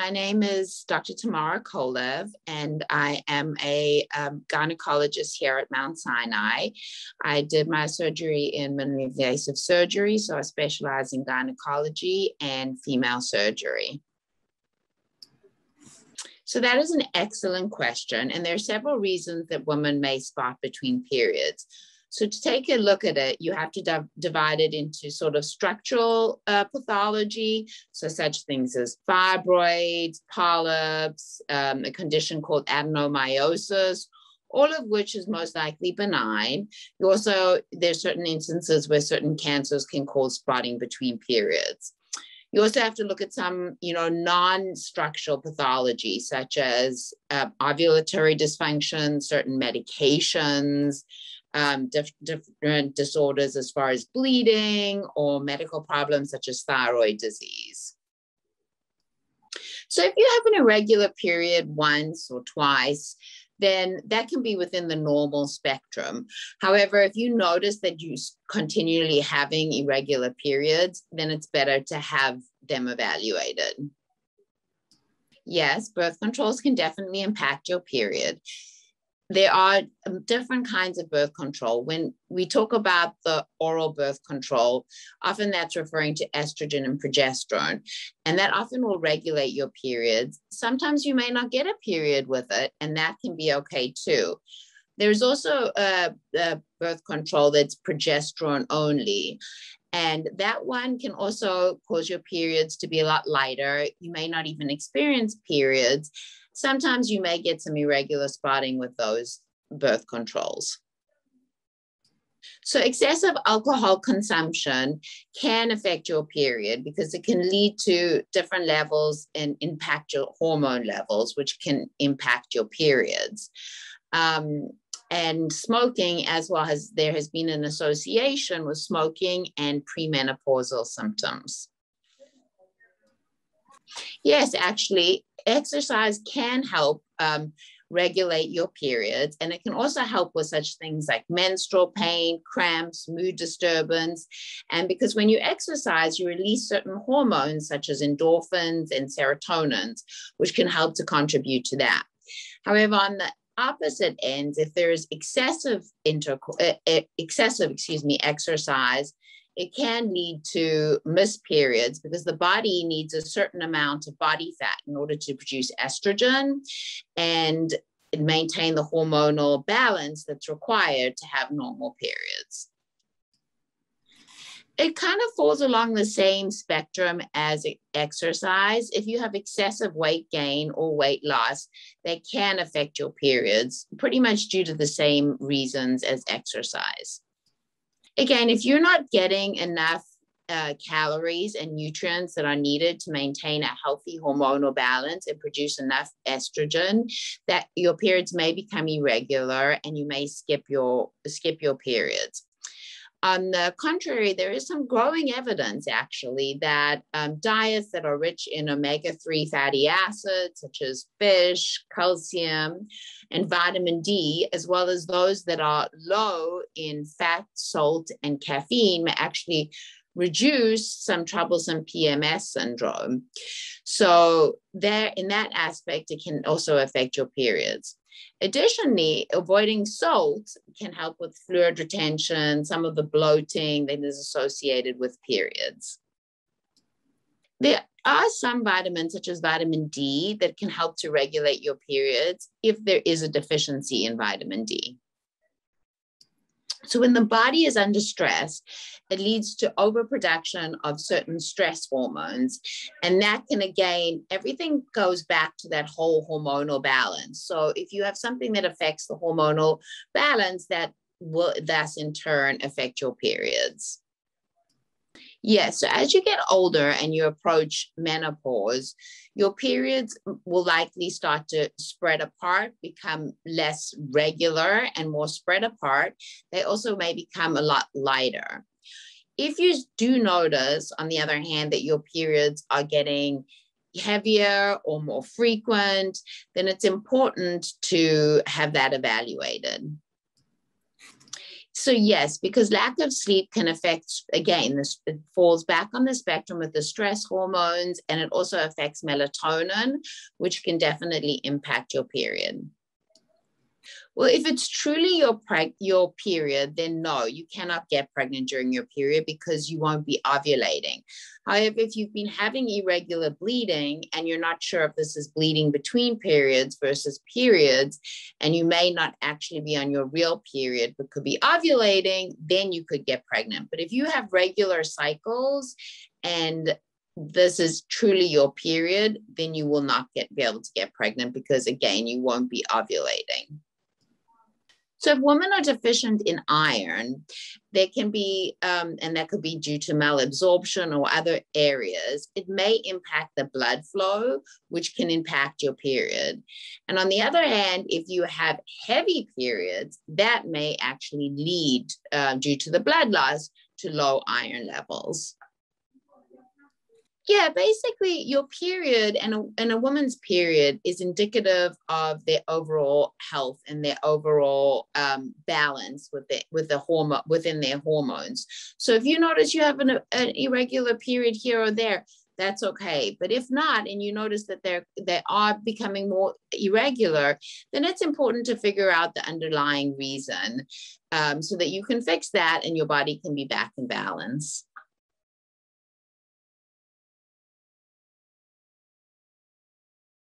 my name is Dr. Tamara Kolev, and I am a um, gynecologist here at Mount Sinai. I did my surgery in minimally invasive surgery, so I specialize in gynecology and female surgery. So that is an excellent question, and there are several reasons that women may spot between periods. So to take a look at it, you have to div divide it into sort of structural uh, pathology, so such things as fibroids, polyps, um, a condition called adenomyosis, all of which is most likely benign. You also, there's certain instances where certain cancers can cause spotting between periods. You also have to look at some, you know, non-structural pathology, such as uh, ovulatory dysfunction, certain medications, um, diff- different disorders as far as bleeding or medical problems such as thyroid disease. So if you have an irregular period once or twice, then that can be within the normal spectrum. However, if you notice that you're continually having irregular periods, then it's better to have them evaluated. Yes, birth controls can definitely impact your period there are different kinds of birth control. When we talk about the oral birth control, often that's referring to estrogen and progesterone, and that often will regulate your periods. Sometimes you may not get a period with it, and that can be okay too. There's also a, a birth control that's progesterone only. And that one can also cause your periods to be a lot lighter. You may not even experience periods Sometimes you may get some irregular spotting with those birth controls. So excessive alcohol consumption can affect your period because it can lead to different levels and impact your hormone levels, which can impact your periods. Um, and smoking, as well as there has been an association with smoking and premenopausal symptoms. Yes, actually, exercise can help um, regulate your periods, and it can also help with such things like menstrual pain, cramps, mood disturbance. And because when you exercise, you release certain hormones such as endorphins and serotonins, which can help to contribute to that. However, on the opposite ends, if there is excessive intercourse, uh, uh, excessive, excuse me, exercise, it can lead to missed periods because the body needs a certain amount of body fat in order to produce estrogen and maintain the hormonal balance that's required to have normal periods. It kind of falls along the same spectrum as exercise. If you have excessive weight gain or weight loss, they can affect your periods pretty much due to the same reasons as exercise again, if you're not getting enough uh, calories and nutrients that are needed to maintain a healthy hormonal balance and produce enough estrogen that your periods may become irregular and you may skip your skip your periods on the contrary, there is some growing evidence actually that um, diets that are rich in omega 3 fatty acids, such as fish, calcium, and vitamin D, as well as those that are low in fat, salt, and caffeine, actually reduce some troublesome PMS syndrome. So, there in that aspect, it can also affect your periods. Additionally, avoiding salt can help with fluid retention, some of the bloating that is associated with periods. There are some vitamins, such as vitamin D, that can help to regulate your periods if there is a deficiency in vitamin D. So when the body is under stress, it leads to overproduction of certain stress hormones. And that can again, everything goes back to that whole hormonal balance. So if you have something that affects the hormonal balance, that will thus in turn affect your periods. Yes, so as you get older and you approach menopause, your periods will likely start to spread apart, become less regular and more spread apart. They also may become a lot lighter. If you do notice, on the other hand, that your periods are getting heavier or more frequent, then it's important to have that evaluated So yes, because lack of sleep can affect again this it falls back on the spectrum with the stress hormones and it also affects melatonin, which can definitely impact your period. Well, if it's truly your preg- your period, then no, you cannot get pregnant during your period because you won't be ovulating. However, if you've been having irregular bleeding and you're not sure if this is bleeding between periods versus periods, and you may not actually be on your real period but could be ovulating, then you could get pregnant. But if you have regular cycles and this is truly your period, then you will not get be able to get pregnant because again, you won't be ovulating. So if women are deficient in iron, there can be, um, and that could be due to malabsorption or other areas, it may impact the blood flow, which can impact your period. And on the other hand, if you have heavy periods, that may actually lead, uh, due to the blood loss, to low iron levels. Yeah, basically, your period and a, and a woman's period is indicative of their overall health and their overall um, balance with the with the hormone within their hormones. So if you notice you have an, an irregular period here or there, that's okay. But if not, and you notice that they're they are becoming more irregular, then it's important to figure out the underlying reason um, so that you can fix that and your body can be back in balance.